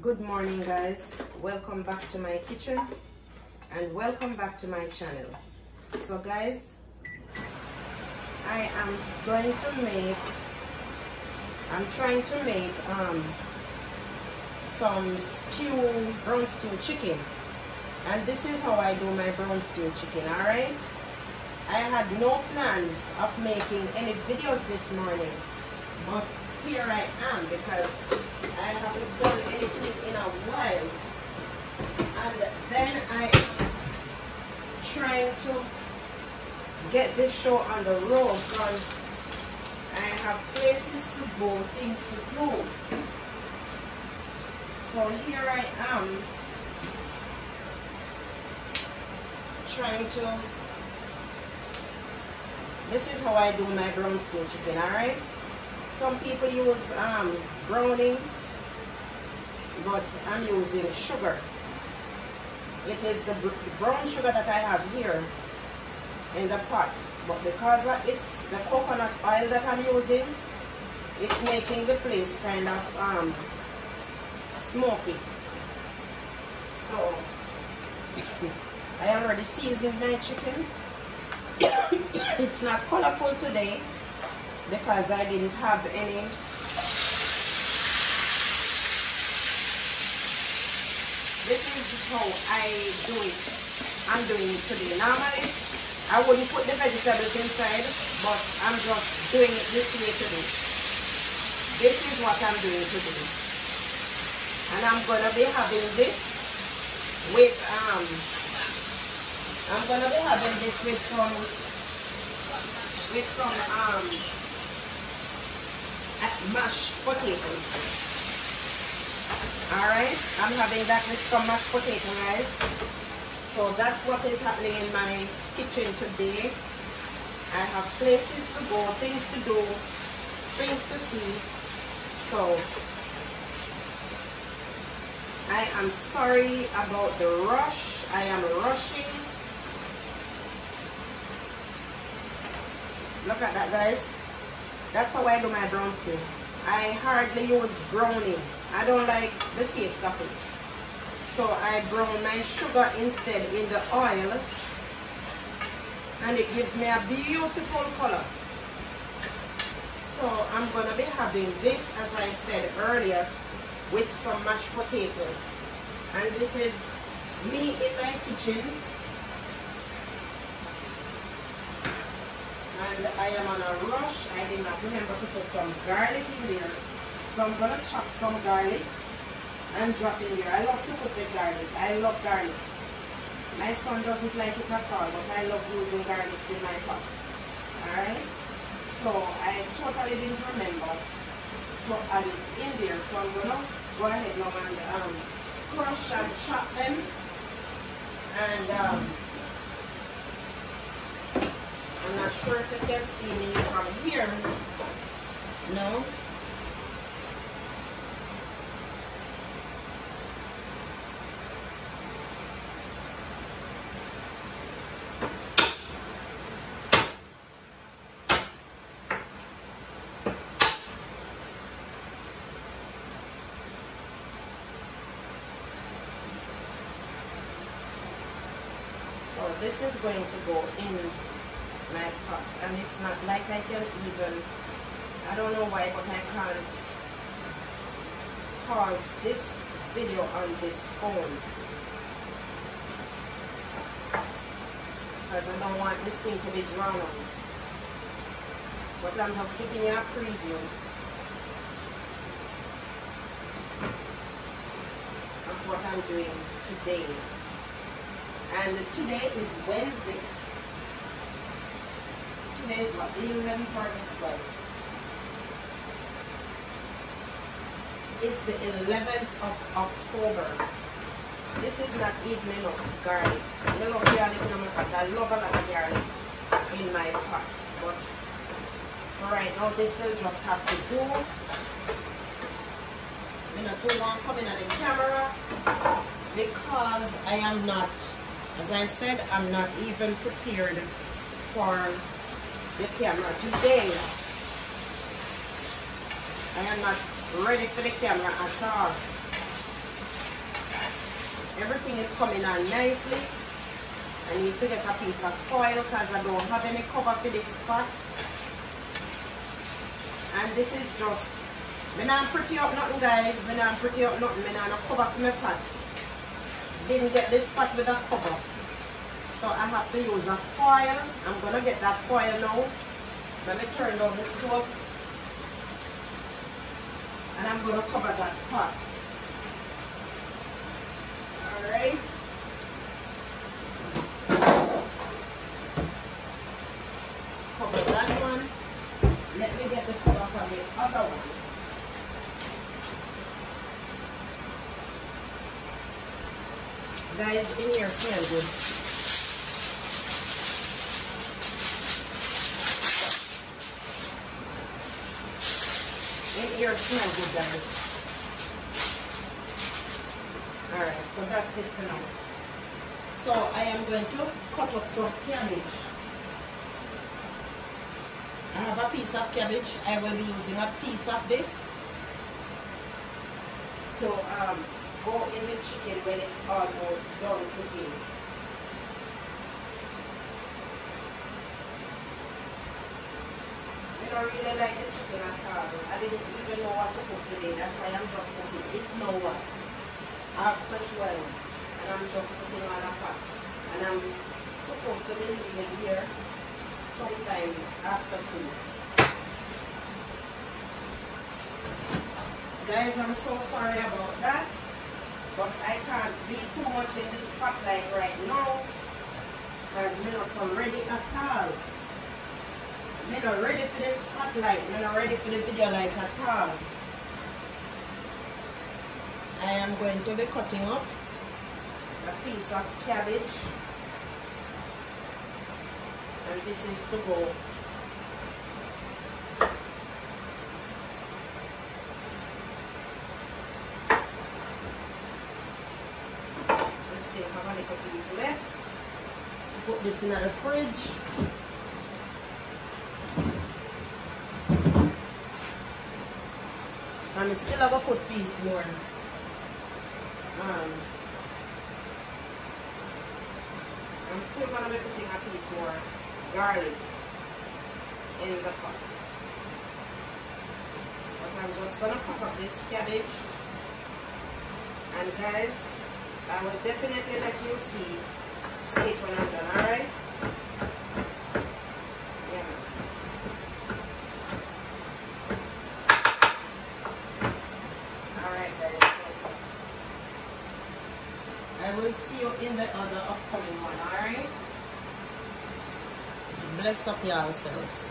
good morning guys. Welcome back to my kitchen and welcome back to my channel. So guys I am going to make I'm trying to make um, some stew brown stew chicken. And this is how I do my brown stew chicken alright I had no plans of making any videos this morning but here I am because I haven't done anything in a while and then I am trying to get this show on the road because I have places to go, things to do. So here I am trying to this is how I do my brown stew chicken, alright? Some people use um, browning, but I'm using sugar. It is the, brown sugar that I have here in the pot. But because it's the coconut oil that I'm using, it's making the place kind of um, smoky. So, I already seasoned my chicken. it's not colorful today because I didn't have any this is how I do it. I'm doing it today. Normally I wouldn't put the vegetables inside but I'm just doing it this way today. This is what I'm doing today. And I'm gonna be having this with um I'm gonna be having this with some with some um mashed potatoes. Alright, I'm having that with some mashed potato guys. So that's what is happening in my kitchen today. I have places to go, things to do, things to see. So I am sorry about the rush. I am rushing. Look at that guys. That's how I do my brown stew. I hardly use browning. I don't like the taste of it. So I brown my sugar instead in the oil. And it gives me a beautiful color. So I'm going to be having this, as I said earlier, with some mashed potatoes. And this is me in my kitchen and I am on a rush. I did not remember to put some garlic in there. So I'm going to chop some garlic and drop in there. I love to put the garlic. I love garlics. My son doesn't like it at all, but I love using garlics in my pot. Alright? So I totally didn't remember to add it in there. So I'm going to go ahead now and um, crush and chop them. And um, I'm not sure if you can see me from here. No? This is going to go in my pot and it's not like I can even I don't know why but I can't pause this video on this phone. Because I don't want this thing to be drawn out. But I'm just giving you a preview. Of what I'm doing today and today is Wednesday Today is what? The 11th or the 12th? It's the 11th of October. This is not even enough garlic. I love garlic in my pot. I love a lot of garlic in my pot. But right now, this will just have to do. I'm not too long coming on the camera because I am not, as I said, I'm not even prepared for the camera today. I am not ready for the camera at all. everything is coming on nicely. I need to get a piece of foil because I don't have any cover for this pot. And this is just, when I'm pretty up nothing guys, when I'm pretty up nothing, me not cover for my pot. Didn't get this pot with a cover. So I have to use a foil. I'm going to get that foil now. Let me turn on the stove. And I'm going to cover that pot. Alright. Cover that one. Let me get the cover for the other one. Guys, in smell good. Good, guys. Alright, so that's it for now. So I am going to cut up some cabbage. I have a piece of cabbage. I will be using a piece of this to um, go in the chicken when it's almost done cooking. don't really like chicken at all. I didn't even know what to cook today. That's why I'm just cooking. It's now what? After 12. And I'm just cooking on a pot. And I'm supposed to be leaving here sometime after 2. Guys, I'm so sorry about that. But I can't be too much in the spotlight right now. Because I'm not ready at all. I'm ready for the spotlight. I'm not ready for the video light at all. I am going to be cutting up a piece of cabbage. And this is to go still have a little piece left. Put this in the fridge. And I still have a put piece more. Um, I'm still gonna be putting a piece more garlic in the pot. But I'm just gonna cook up this cabbage. And guys, I will definitely let you see, see it when I'm done, alright? will see you in the other upcoming one, alright? Bless up yourselves.